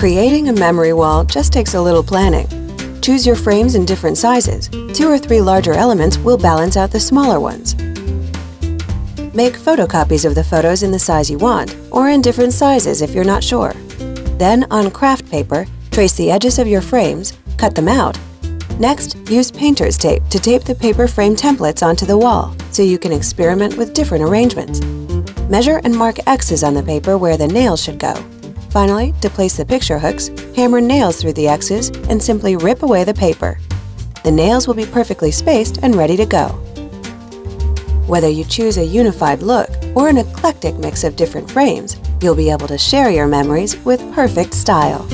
Creating a memory wall just takes a little planning. Choose your frames in different sizes. Two or three larger elements will balance out the smaller ones. Make photocopies of the photos in the size you want, or in different sizes if you're not sure. Then, on craft paper, trace the edges of your frames, cut them out. Next, use painter's tape to tape the paper frame templates onto the wall, so you can experiment with different arrangements. Measure and mark X's on the paper where the nails should go. Finally, to place the picture hooks, hammer nails through the X's and simply rip away the paper. The nails will be perfectly spaced and ready to go. Whether you choose a unified look or an eclectic mix of different frames, you'll be able to share your memories with perfect style.